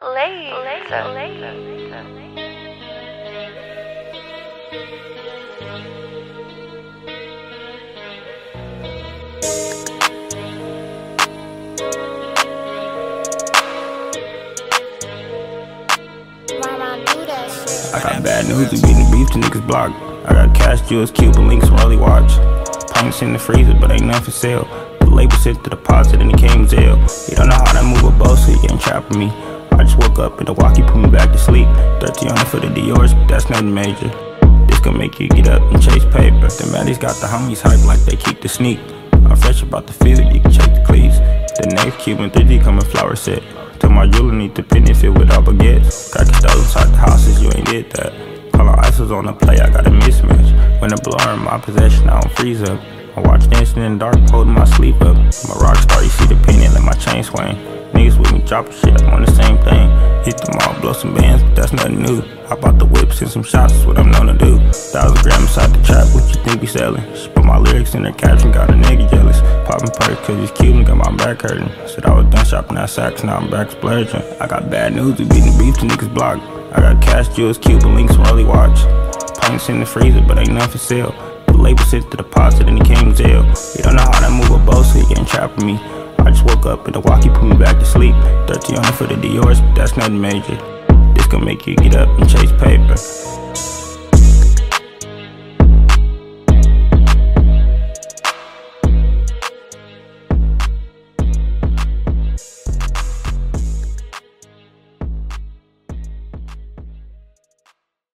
Laser. I got bad news, we beating the beef to niggas block. I got cash, jewels, Cuban links, Rolly watch. Pints in the freezer, but ain't nothing for sale. The label sent the deposit and it came Zelle. You don't know how to move a boat, so you can't trap with me. Just woke up in the walkie, put me back to sleep. 30 on it for the Dior's, but that's nothing major. This gon' make you get up and chase paper. The Maddies got the homies hype like they Keak Da Sneak. I'm fresh about the field, you can check the cleats. The next Cuban 3D coming flower set. Tell my jeweler need to penny fill with all baguettes. Got those inside the houses, you ain't did that. Call on ISOs on the play, I got a mismatch. When the blower in my possession, I don't freeze up. I watch dancing in the dark, holding my sleep up. A rock star, you see the penny, let my chain swing. Niggas with me dropping shit, I'm on the same thing. Hit them all, blow some bands, but that's nothing new. I bought the whips and some shots, that's what I'm known to do. Thousand grams inside the trap, what you think we selling? She put my lyrics in her caption, got a nigga jealous. Popping perks cause he's Cuban, got my back hurting. Said I was done shopping at Saks, now I'm back splurging. I got bad news, we beating beef to niggas block. I got cash, jewels, Cuban links, Rolly watch. Pints in the freezer, but ain't nothing for sale. The label sent the deposit and it came Zelle. You don't know how to move a boat, so you can't trap me. Just woke up in the walkie, put me back to sleep. 30 on it for the Dior's, but that's nothing major. This gon' make you get up and chase paper.